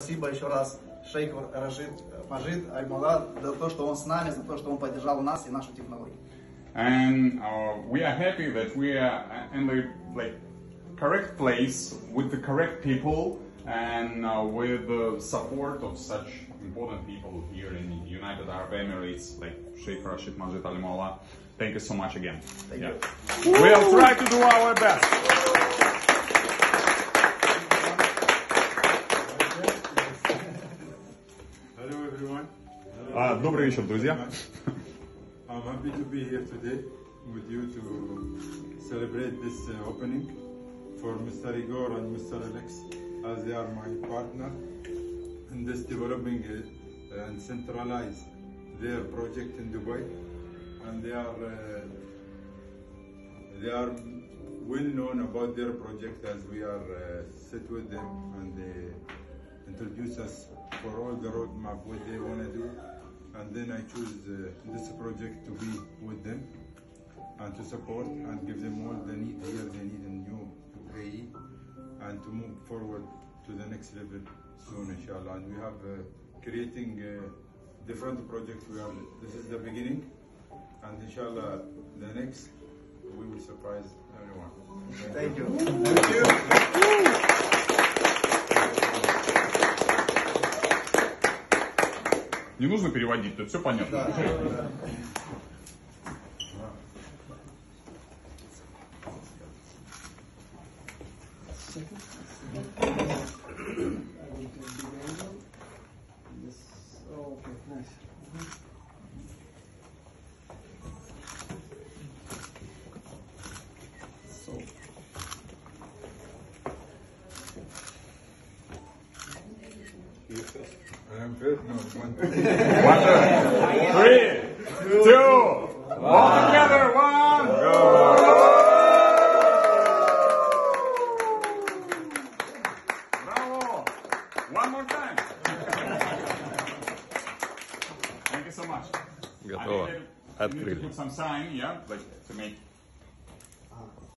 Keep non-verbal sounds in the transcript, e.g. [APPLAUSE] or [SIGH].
Спасибо еще раз шейху Рашид Мажид Аль-Мулад за то, что он с нами, за то, что он поддержал нас и нашу технологию. and uh, we are happy that we are in the like correct place with the correct people and uh, with the support of such important people here in United Arab Emirates like Sheikh Rashid Majid Al Mawla. Thank you so much again. Thank Yeah. you. We'll try to do our best. Hello everyone. А, добрый вечер, друзья. [LAUGHS] I'm happy to be here today with you to celebrate this uh, opening for Mr. Igor and Mr. Alex as they are my partner in this developing uh, and centralize their project in Dubai and they are uh, they are well known about their project as we are uh, sit with them and they introduce us for all the roadmap what they want to do and then I choose uh, this project to be with them and to support and give them all the need here they need in new UAE and to move forward to the next level soon inshallah and we have uh, creating uh, different projects we have this is the beginning and inshallah the next we will surprise everyone Thank you. Thank you. Не нужно переводить, тут все понятно. Да, да, да. Mm -hmm. I'm first no one One, two, three, two, one together, one, go! Bravo! One more time. Thank you so much. Готово. I need to- Открыли. need to put some sign, yeah, like to make